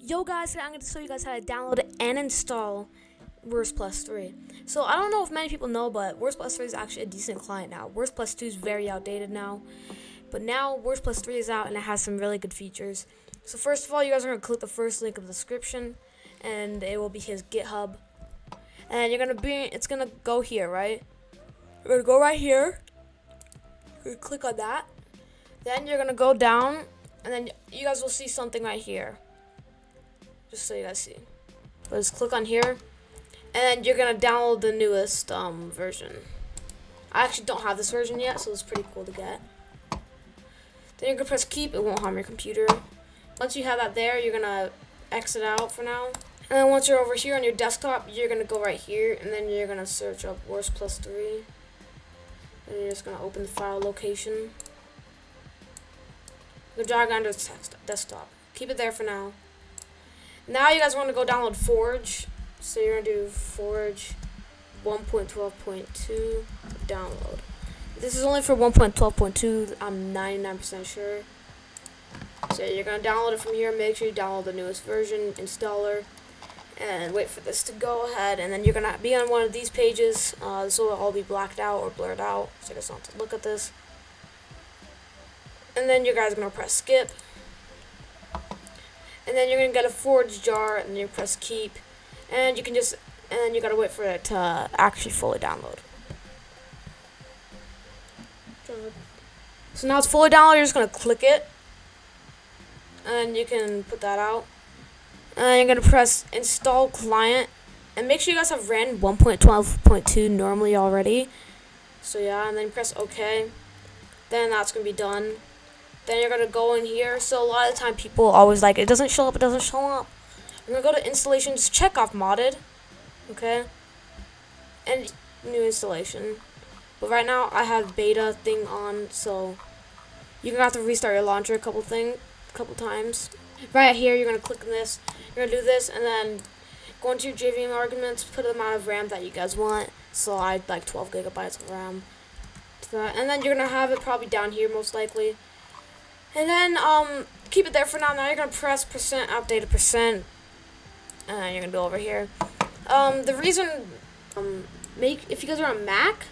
Yo guys, I'm going to show you guys how to download and install Wurst+3. So I don't know if many people know, but Wurst+3 is actually a decent client now. Wurst+2 is very outdated now. But now Wurst+3 is out and it has some really good features. So first of all, you guys are going to click the first link in the description and it will be his GitHub. And you're going to be, it's going to go here, right? You're going to go right here. You're click on that. Then you're going to go down and then you guys will see something right here just so you guys see. Let's click on here, and then you're gonna download the newest um, version. I actually don't have this version yet, so it's pretty cool to get. Then you're gonna press keep, it won't harm your computer. Once you have that there, you're gonna exit out for now. And then once you're over here on your desktop, you're gonna go right here, and then you're gonna search up Wurst+3. And you're just gonna open the file location. Go drag under desktop. Keep it there for now. Now you guys want to go download Forge. So you're going to do Forge 1.12.2 download. This is only for 1.12.2. I'm 99% sure. So you're going to download it from here. Make sure you download the newest version, installer, and wait for this to go ahead. And then you're going to be on one of these pages. Uh, this will all be blacked out or blurred out. So guys don't have to look at this. And then you guys are going to press skip and then you're gonna get a forge jar and you press keep. And you can just and you gotta wait for it to actually fully download. So now it's fully downloaded you're just gonna click it. And you can put that out. And you're gonna press install client. And make sure you guys have ran 1.12.2 normally already. So yeah and then press ok then that's gonna be done then you're going to go in here. So a lot of time people always like, it doesn't show up, it doesn't show up. I'm going to go to installation, just check off modded. Okay. And new installation. But right now I have beta thing on, so you're to have to restart your launcher a couple thing, couple times. Right here, you're to click on this. You're to do this, and then go into your JVM arguments, put the amount of RAM that you guys want. So I like 12 gigabytes of RAM. And then you're to have it probably down here most likely. And then um, keep it there for now. Now you're gonna press percent update a percent. And you're gonna go over here. Um, the reason um, make if you guys are on Mac,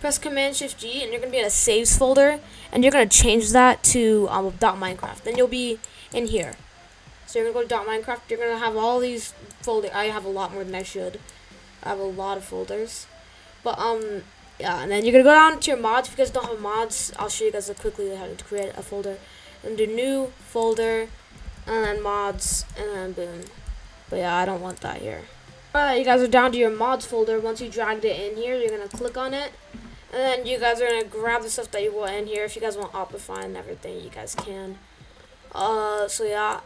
press Command Shift G, and you're gonna be in a saves folder, and you're gonna change that to um, .minecraft. Then you'll be in here. So you're gonna go to .minecraft. You're gonna have all these folders. I have a lot more than I should. I have a lot of folders. But um, yeah, and then you're gonna go down to your mods. If you guys don't have mods, I'll show you guys quickly how to create a folder. And do new folder, and then mods, and then boom. But yeah, I don't want that here. Alright, you guys are down to your mods folder. Once you dragged it in here, you're gonna click on it. And then you guys are gonna grab the stuff that you want in here. If you guys want Optifine and everything, you guys can. Uh, so yeah.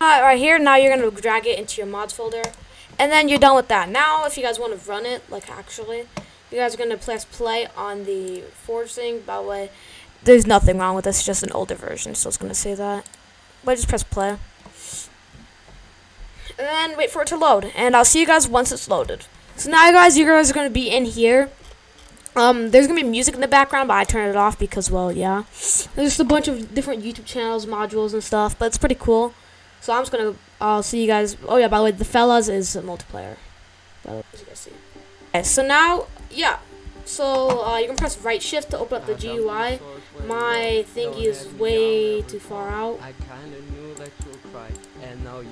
Alright, right here, now you're gonna drag it into your mods folder. And then you're done with that. Now, if you guys want to run it, like actually, you guys are going to press play on the forcing. By the way, there's nothing wrong with this. It's just an older version, so it's going to say that. But just press play. And then wait for it to load. And I'll see you guys once it's loaded. So now, guys, you guys are going to be in here. Um, there's to be music in the background, but I turned it off because, well, yeah. There's just a bunch of different YouTube channels, modules, and stuff, but it's pretty cool. So I'm just to, I'll see you guys. Oh, yeah, by the way, the fellas is a multiplayer. Okay, so now yeah. So uh, you can press right shift to open up the GUI. My thingy is way too far out.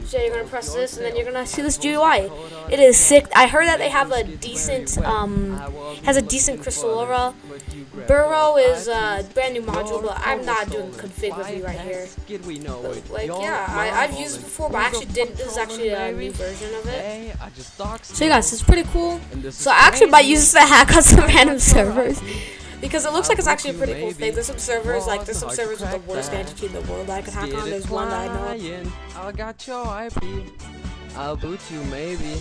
So you're gonna press this, and then you're gonna see this GUI. It is sick. I heard that they have a decent, um, has a decent crystal aura. Burrow is a brand new module, but I'm not doing config with you right here. But, like, yeah, I, have used it before, but I actually didn't. This is actually a new version of it. So, you guys, it's pretty cool. So, I actually might use this to hack on some random servers. Because it looks like it's actually a pretty cool thing. There's some servers, like, there's some servers with the worst entity in the world that I could hack on. There's one that I know. I got your IP. I'll boot you, maybe.